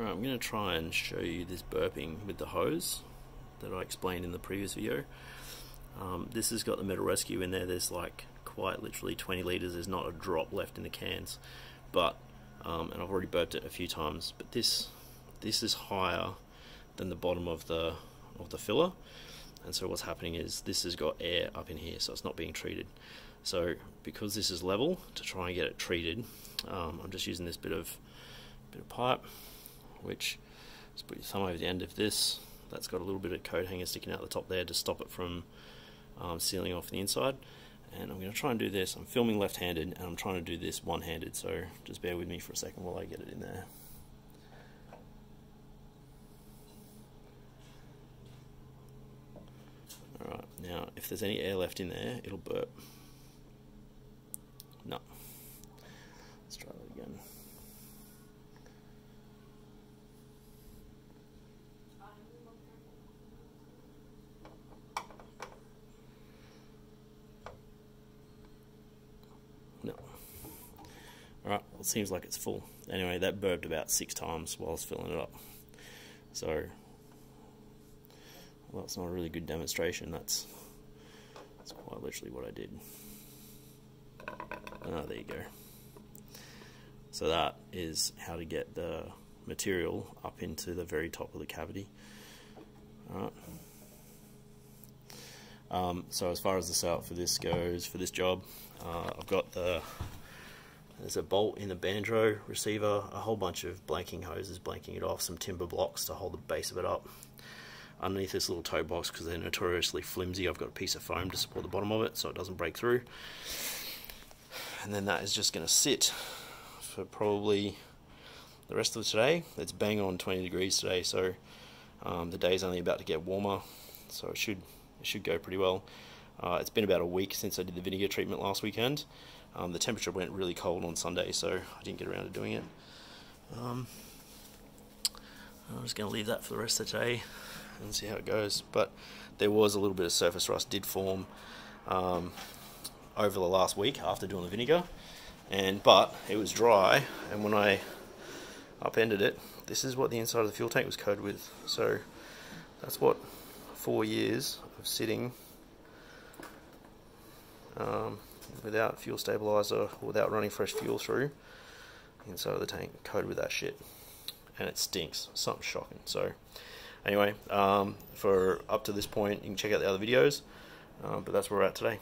Alright, I'm going to try and show you this burping with the hose that I explained in the previous video. Um, this has got the Metal Rescue in there, there's like quite literally 20 litres, there's not a drop left in the cans. But, um, and I've already burped it a few times, but this this is higher than the bottom of the of the filler. And so what's happening is this has got air up in here, so it's not being treated. So because this is level, to try and get it treated, um, I'm just using this bit of bit of pipe which just put your thumb over the end of this. That's got a little bit of coat hanger sticking out the top there to stop it from um, sealing off the inside. And I'm going to try and do this. I'm filming left-handed and I'm trying to do this one-handed, so just bear with me for a second while I get it in there. Alright, now if there's any air left in there, it'll burp. Alright, well, it seems like it's full. Anyway, that burped about six times while I was filling it up. So, well, that's not a really good demonstration. That's, that's quite literally what I did. Ah, there you go. So that is how to get the material up into the very top of the cavity. Alright. Um, so as far as the setup for this goes, for this job, uh, I've got the there's a bolt in the banjo receiver, a whole bunch of blanking hoses blanking it off, some timber blocks to hold the base of it up. Underneath this little toe box, because they're notoriously flimsy, I've got a piece of foam to support the bottom of it so it doesn't break through. And then that is just going to sit for probably the rest of today. It's bang on 20 degrees today, so um, the day's only about to get warmer, so it should it should go pretty well. Uh, it's been about a week since I did the vinegar treatment last weekend. Um, the temperature went really cold on Sunday, so I didn't get around to doing it. Um, I'm just going to leave that for the rest of the day and see how it goes. But there was a little bit of surface rust did form um, over the last week after doing the vinegar, and but it was dry. And when I upended it, this is what the inside of the fuel tank was coated with. So that's what four years of sitting um, without fuel stabilizer, without running fresh fuel through inside of the tank, coated with that shit, and it stinks. Something shocking. So, anyway, um, for up to this point, you can check out the other videos, uh, but that's where we're at today.